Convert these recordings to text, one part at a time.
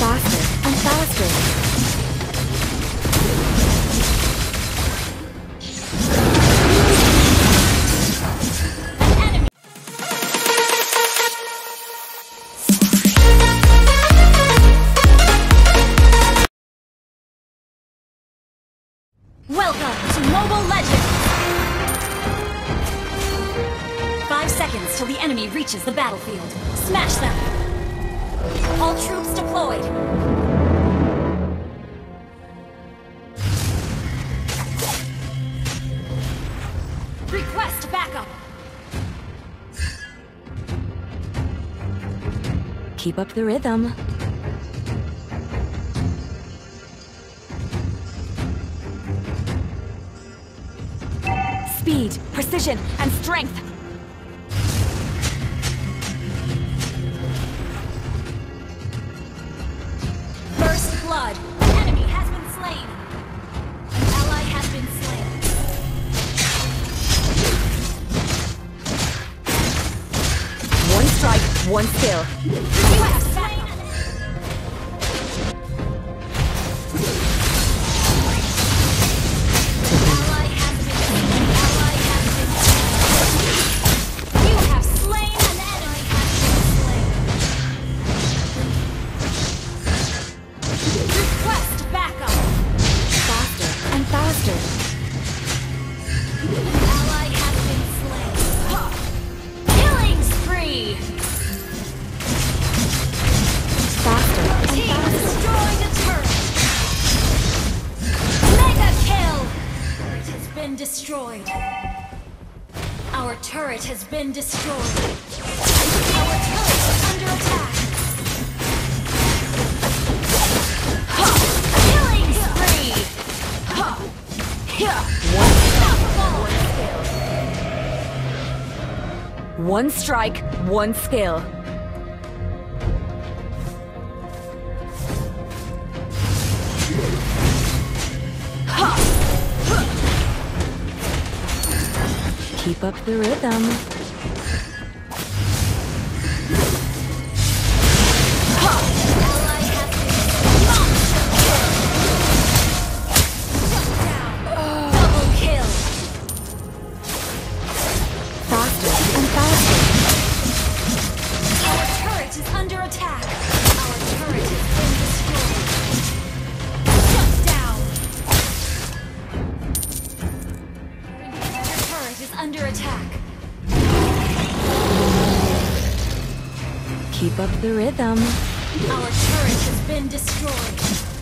Faster and faster. Welcome to Mobile Legends! Five seconds till the enemy reaches the battlefield. Smash them! All troops deployed! Request backup! Keep up the rhythm. Speed, precision, and strength. Strike, one skill. Been destroyed. Our turret has been destroyed. Our turret is under attack. Ha! Killing spree. Ha! Unstoppable. One strike, one skill. Keep up the rhythm. Keep up the rhythm. Our turret has been destroyed.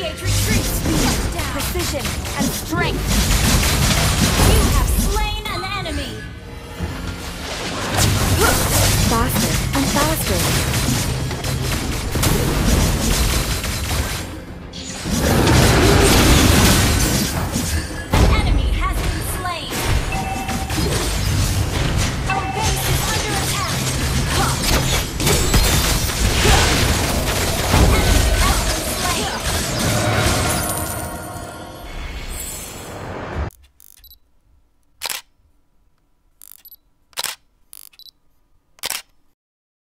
Initiate retreat! Shut down! Precision and strength. You have slain an enemy! Faster and faster.